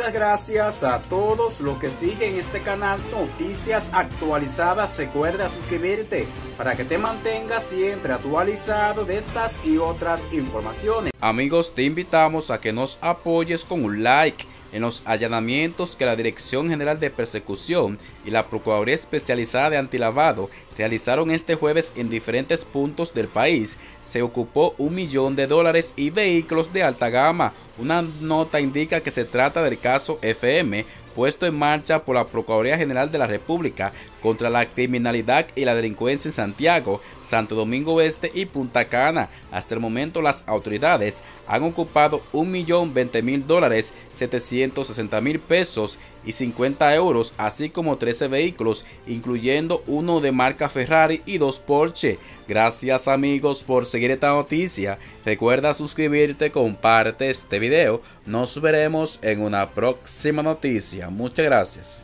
Muchas gracias a todos los que siguen este canal Noticias Actualizadas. Recuerda suscribirte para que te mantengas siempre actualizado de estas y otras informaciones. Amigos, te invitamos a que nos apoyes con un like en los allanamientos que la Dirección General de Persecución y la Procuraduría Especializada de Antilavado realizaron este jueves en diferentes puntos del país, se ocupó un millón de dólares y vehículos de alta gama. Una nota indica que se trata del caso FM, puesto en marcha por la Procuraduría General de la República contra la criminalidad y la delincuencia en Santiago, Santo Domingo Oeste y Punta Cana. Hasta el momento las autoridades han ocupado 1.020.000 dólares, 760.000 pesos y 50 euros, así como 13 vehículos, incluyendo uno de marca Ferrari y dos Porsche. Gracias amigos por seguir esta noticia. Recuerda suscribirte, comparte este video. Nos veremos en una próxima noticia. Muchas gracias.